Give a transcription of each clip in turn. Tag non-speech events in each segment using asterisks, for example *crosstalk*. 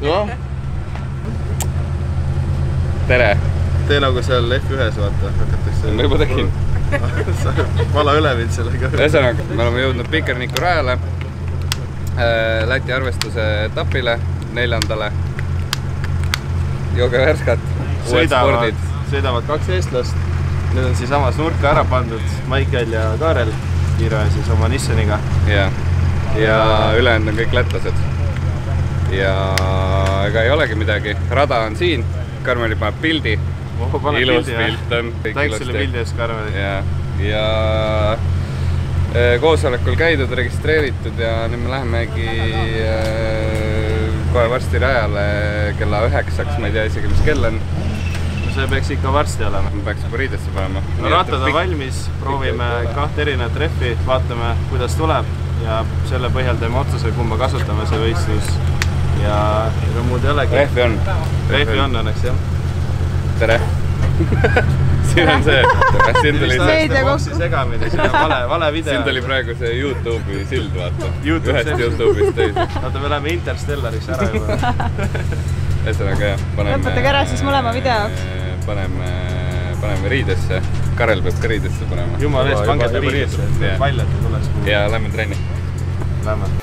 noh. tere, tee nagu seal F1-s vaata, hakatakse. ma juba tegin. *laughs* vala üle mind sellega. ühesõnaga, me oleme jõudnud Pikerniku rajale, Läti arvestuse etapile, neljandale. Joge värskat, sõidavad sõidavad kaks eestlast. Need on siinsamas nurka ära pandud, Maicel ja Kaarel, Kiire siis oma Nissaniga. ja, ja ülejäänud on kõik lätlased. Ja ega ei olegi midagi, rada on siin, Karmeli paneb pildi, ilus pilt on. tänks selle pildi eest, Karmel. ja, ja äh, koosolekul käidud, registreeritud ja nüüd me lähemegi äh, kohe varsti rajale kella üheksaks, ma ei tea isegi, mis kell on. see peaks ikka varsti olema. ma peaks juba riidesse panema. no rattad on valmis, proovime kahte erinevat rehvi, vaatame, kuidas tuleb ja selle põhjal teeme otsuse, kumba kasutame see võistlus. Ja ega muud ei olegi. rehvi on. rehvi on. õnneks jah. tere. *laughs* siin on see, siin tuli see, Meedia kokku. boksi segamini, siin on vale, vale video. siin tuli praegu see Youtube'i sild, vaata. YouTube ühest. Youtube'ist teise. oota, me läheme Interstellariks ära juba. *laughs* ühesõnaga jah, paneme. Lõpetage ära siis mõlema video jaoks.. paneme, paneme riidesse. Karel peab ka riidesse panema. jumala eest, pange ta riidesse, paljalt ei tuleks ja lähme trenni. Lähme.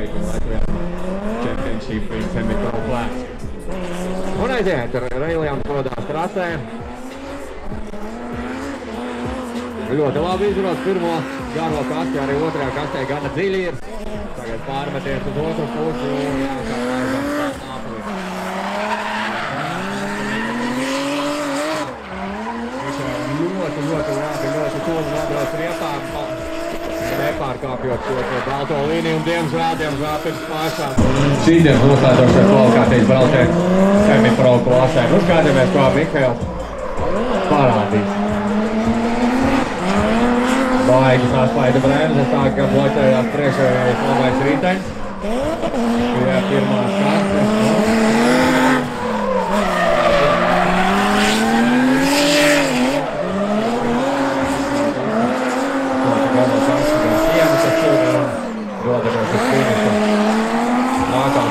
We have championship in chemical class. Un aiziet ar Reilijām kodās trasē. Ļoti labi izrot pirmo garo kasti, arī otrajā kastē gana dziļi ir. Tagad pārmeties uz otru pusi un jāsāk aizvakt Ļoti, ļoti labi, ļoti tuvu nobrauc riepām. Nepārkāpjot to, to balto līniju un diemžēl, diemžēl pirms pārsām. Šīdien noslēdzošais kvalifikācijas brauciens semipro klasē. Nu skatāmies, kā Mihails parādīs. Baigas atslaida bremzes, tā ka bloķējās priekšējais labais ritenis. Pie pirmās kastes.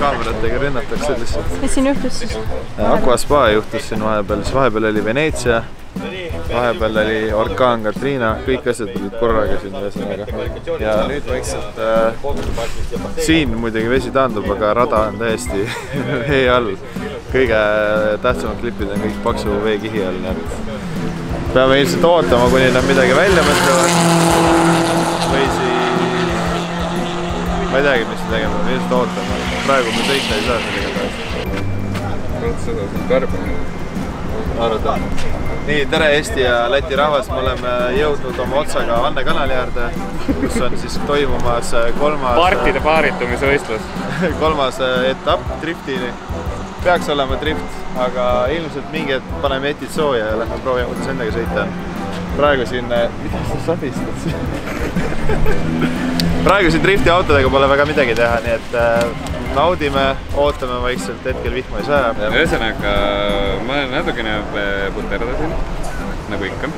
kaameratega rünnatakse lihtsalt. mis siin juhtus siis? Aqua Spa juhtus siin vahepeal, siis vahepeal oli Veneetsia, vahepeal oli orkaan Katriina, kõik asjad olid korraga siin ühesõnaga. ja nüüd vaikselt äh, siin muidugi vesi taandub, aga rada on täiesti *laughs* vee all. kõige tähtsamad klipid on kõik paksu veekihi all, nii et peame ilmselt ootama, kuni nad midagi välja mõtlevad. või siis, ma ei teagi, mis me tegema peame, ilmselt ootama. Praegu me sõita ei saa sellega taas. raudselt seda siin karbon. arvata. nii, tere Eesti ja Läti rahvas, me oleme jõudnud oma otsaga Anne kanali äärde, kus on siis toimumas kolmas partide paaritumise võistlus. *laughs* kolmas etapp driftini. peaks olema drift, aga ilmselt mingi hetk paneme etid sooja ja lähme proovime, kuidas nendega sõita on. praegu siin, mida sa sabistad siin? *laughs* praegu siin driftiautodega pole väga midagi teha, nii et äh, naudime, ootame vaikselt, hetkel vihma ei saja. ühesõnaga, ma natukene puterdasin, nagu ikka.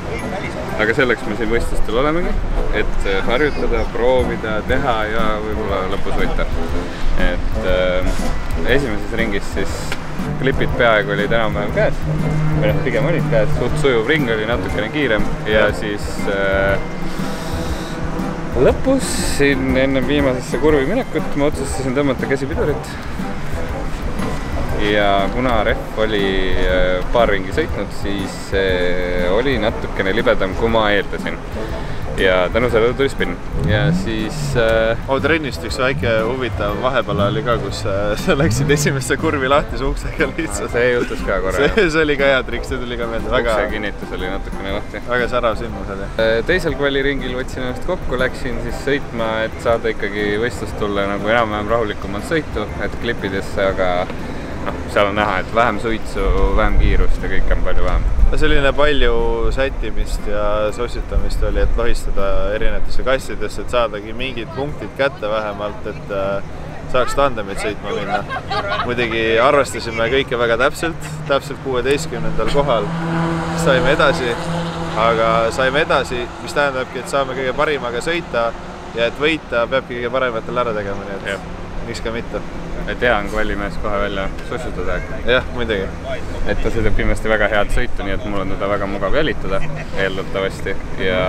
aga selleks me siin võistlustel olemegi, et harjutada, proovida, teha ja võib-olla lõpus võita. et äh, esimeses ringis siis klipid peaaegu olid enam-vähem käes, või noh, pigem olid käes, suht sujuv ring oli natukene kiirem ja siis äh, lõpus siin enne viimasesse kurvi minekut ma otsustasin tõmmata käsipidurit. ja kuna rehv oli äh, paar ringi sõitnud, siis äh, oli natukene libedam, kui ma eeldasin. Ja tänu sellele tuli spinn ja siis äh, oh, trennist üks väike huvitav vahepeal oli ka, kus äh, *laughs* sa läksid esimesse kurvi lahtise uksega lihtsalt. see juhtus ka korra. *laughs* see, see oli ka hea trikk, see tuli ka meelde. väga, ukse kinnitus oli natukene lahti. väga särav sündmus oli. teisel kvaliringil võtsin ennast kokku, läksin siis sõitma, et saada ikkagi võistlust tulla nagu enam-vähem rahulikumalt sõitu, et klippidesse, aga noh, seal on näha, et vähem suitsu, vähem kiirust ja kõike on palju vähem. selline palju sättimist ja sossitamist oli, et lohistada erinevatesse kastidesse, et saadagi mingid punktid kätte vähemalt, et äh, saaks tandemit sõitma minna. muidugi arvestasime kõike väga täpselt, täpselt kuueteistkümnendal kohal saime edasi, aga saime edasi, mis tähendabki, et saame kõige parimaga sõita ja et võita, peabki kõige parematel ära tegema, nii et miks ka mitte. Et hea on kvalimees kohe välja sussutada. jah, muidugi. et ta sõidab kindlasti väga head sõitu, nii et mul on teda väga mugav jälitada, eeldatavasti. ja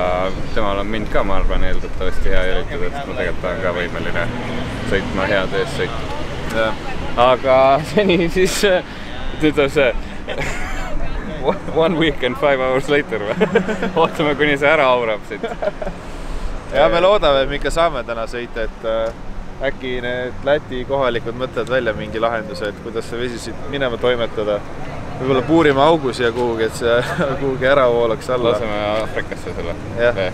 temal on mind ka, ma arvan, eeldatavasti hea jälitada, sest ma tegelikult olen ka võimeline sõitma head eessõitu. aga seni siis, nüüd on see one week and five hours later või? ootame, kuni see ära aurab siit. ja me loodame, et me ikka saame täna sõita, et äh, äkki need Läti kohalikud mõtlevad välja mingi lahenduse, et kuidas see vesi siit minema toimetada. võib-olla puurime augu siia kuhugi, et see *laughs* kuhugi ära voolaks alla. laseme Aafrikasse selle. jah,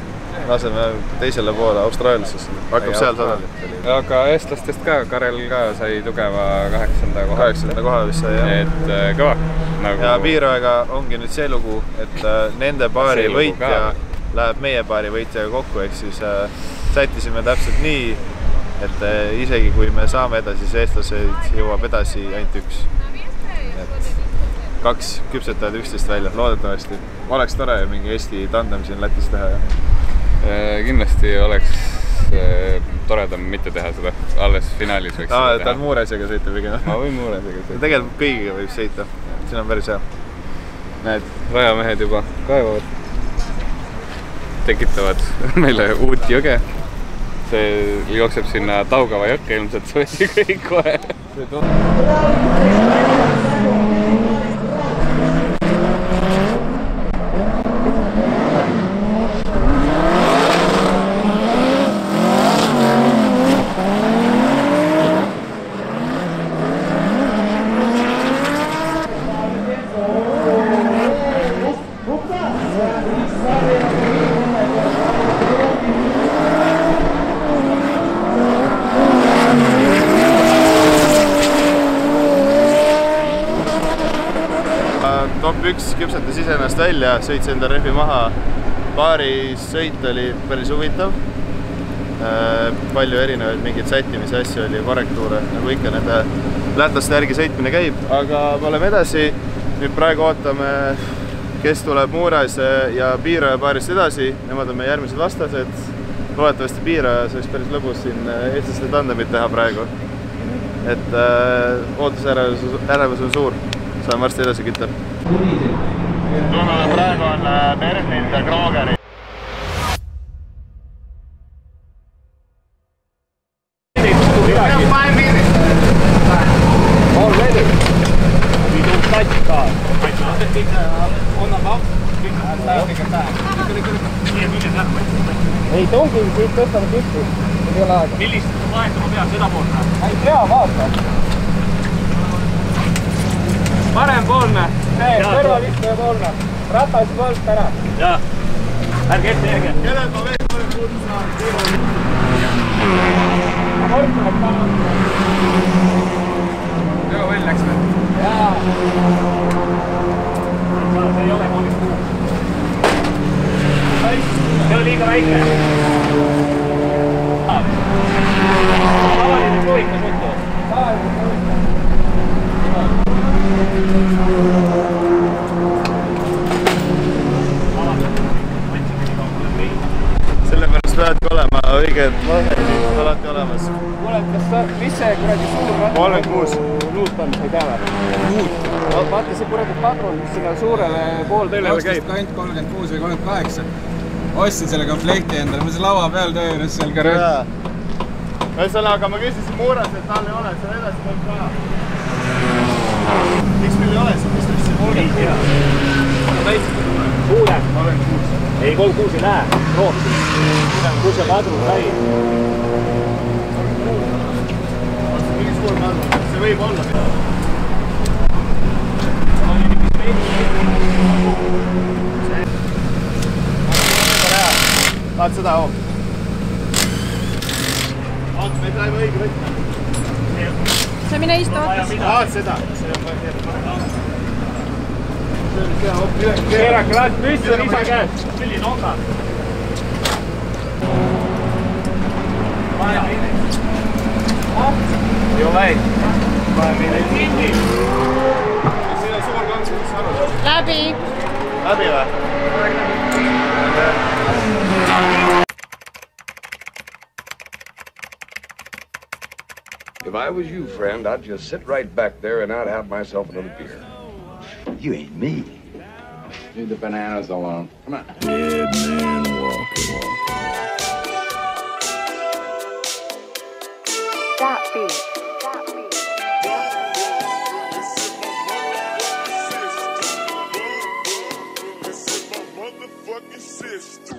laseme teisele poole, Austraaliasse, hakkab seal sadama. aga eestlastest ka, Karel ka sai tugeva kaheksanda koha. kaheksanda koha vist sai jah. et äh, kõva nagu.... ja Piiraega ongi nüüd see lugu, et äh, nende paari võitja läheb meie paari võitjaga kokku, ehk siis äh, sättisime täpselt nii, et äh, isegi kui me saame edasi, siis eestlased jõuab edasi ainult üks. et kaks küpsetavad üksteist välja, loodetavasti. oleks tore mingi Eesti tandem siin Lätis teha ja Äh, kindlasti oleks äh, toredam mitte teha seda, alles finaalis võiks Aa, seda ta on teha. Muuresega sõita pigem. ma võin Muuresega sõita. tegelikult kõigiga võib sõita, siin on päris hea. näed, rajamehed juba kaevavad, tekitavad *laughs* meile uut jõge. See jookseb sinna Taugava jõkke ilmselt, *laughs* see oli kõik kohe. Top üks küpsetas iseennast välja, sõits enda rehvi maha. paaris sõit oli päris huvitav. palju erinevaid mingeid sättimise asju oli, korrektuure, nagu ikka nende lätlaste järgi sõitmine käib, aga me oleme edasi. nüüd praegu ootame, kes tuleb Muurase ja Piiraja paarist edasi, nemad on meie järgmised vastased. loodetavasti Piiraja, see oleks päris lõbus siin eestlaste tandemit teha praegu. et äh, ootusärevus, ärevus on suur, saame varsti edasi kütta praegu on Bernilt ja Kroogeri. ei tungi siit tõstame tippu, ei ole aega. millist vahet ma pean, seda poolt või? ei tea, vaata. Parempoolne, see kõrvalistuja poolne, ratas poolt ära. jaa, ärge ette jääge. kellel ma veel kolm kuud saan? kord tuleb panna. väga võll läks või? jaa. see ei ole kolmkümmend kuus. see on liiga väike. tavaline kuuikas juttu. sellepärast peavadki olema õiged vahendid alati olemas. kuule, kas sa, mis see kuradi suur ratas Kolmkümmend kuus. nuut on, sa ei tea või? nuut? vaata see kuradi padrun, mis sinna suurele poolteljele käib. kant kolmkümmend kuus või kolmkümmend kaheksa. ostsin selle komplekti endale, mul see laua peal töö juures seal garaaž. ühesõnaga ma küsisin Muuras, et tal ei ole seal edasi tulnud ka. miks meil ei ole siin, mis ta ütles, kolmkümmend kuus? kuule, kolmkümmend kuus. ei, kolmkümmend kuus ei lähe, Rootsi. kus see padrun sai? suur madrun, see võib olla. Vaat seda hoop. vaata, me saime õige võtme. sa mine istu ootas. vaat seda. keerake laad püsti, on isa käes. milline osa? ju väik. Tindi. siin on suur kants, mis sa arvad? läbi. läbi või? If I was you, friend, I'd just sit right back there and I'd have myself another beer. You ain't me. Leave the bananas alone. Come on. Dead man walking. That Exist.